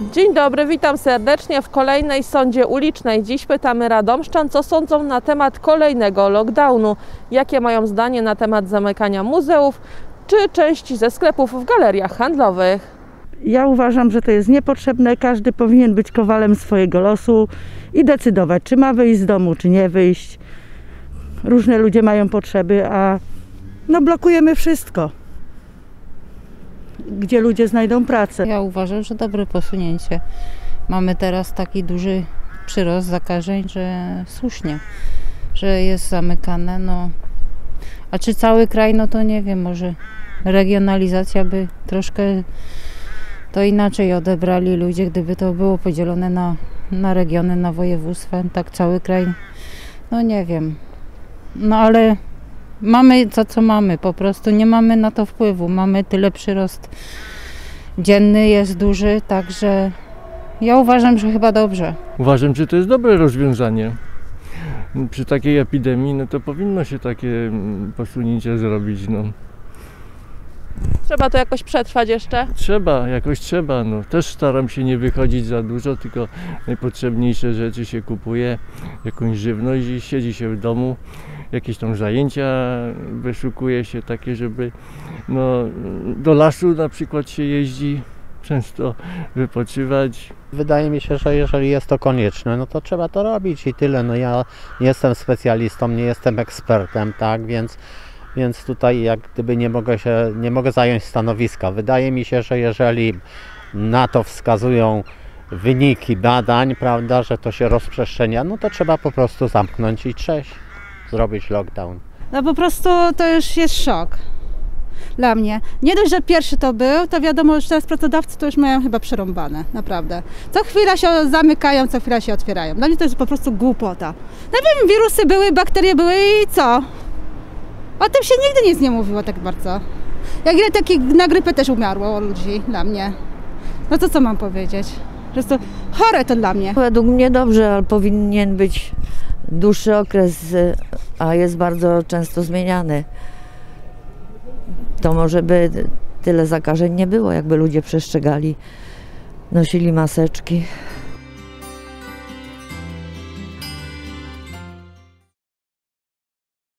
Dzień dobry, witam serdecznie w kolejnej sądzie ulicznej. Dziś pytamy Radomszczan, co sądzą na temat kolejnego lockdownu. Jakie mają zdanie na temat zamykania muzeów czy części ze sklepów w galeriach handlowych. Ja uważam, że to jest niepotrzebne. Każdy powinien być kowalem swojego losu i decydować, czy ma wyjść z domu, czy nie wyjść. Różne ludzie mają potrzeby, a no blokujemy wszystko. Gdzie ludzie znajdą pracę. Ja uważam, że dobre posunięcie. Mamy teraz taki duży przyrost zakażeń, że słusznie, że jest zamykane. No. A czy cały kraj, no to nie wiem, może regionalizacja by troszkę to inaczej odebrali ludzie, gdyby to było podzielone na, na regiony, na województwa, tak cały kraj, no nie wiem. No ale mamy to, co mamy, po prostu nie mamy na to wpływu. Mamy tyle przyrost dzienny jest duży, także ja uważam, że chyba dobrze. Uważam, że to jest dobre rozwiązanie. Przy takiej epidemii, no to powinno się takie mm, posunięcie zrobić. No. Trzeba to jakoś przetrwać jeszcze. Trzeba, jakoś trzeba. No. Też staram się nie wychodzić za dużo, tylko najpotrzebniejsze rzeczy się kupuje, jakąś żywność i siedzi się w domu. Jakieś tam zajęcia wyszukuje się takie, żeby no, do lasu na przykład się jeździ często wypoczywać. Wydaje mi się, że jeżeli jest to konieczne, no to trzeba to robić i tyle. No ja nie jestem specjalistą, nie jestem ekspertem, tak, więc, więc tutaj jak gdyby nie mogę się, nie mogę zająć stanowiska. Wydaje mi się, że jeżeli na to wskazują wyniki badań, prawda, że to się rozprzestrzenia, no to trzeba po prostu zamknąć i cześć, zrobić lockdown. No po prostu to już jest szok dla mnie. Nie dość, że pierwszy to był, to wiadomo, że teraz pracodawcy to już mają chyba przerąbane, naprawdę. Co chwila się zamykają, co chwila się otwierają. Dla mnie to jest po prostu głupota. No wiem, wirusy były, bakterie były i co? O tym się nigdy nic nie mówiło tak bardzo. Jak ile takich na grypę też umarło ludzi dla mnie. No to co mam powiedzieć? Po prostu chore to dla mnie. Według mnie dobrze, ale powinien być dłuższy okres, y, a jest bardzo często zmieniany. To może by tyle zakażeń nie było, jakby ludzie przestrzegali, nosili maseczki.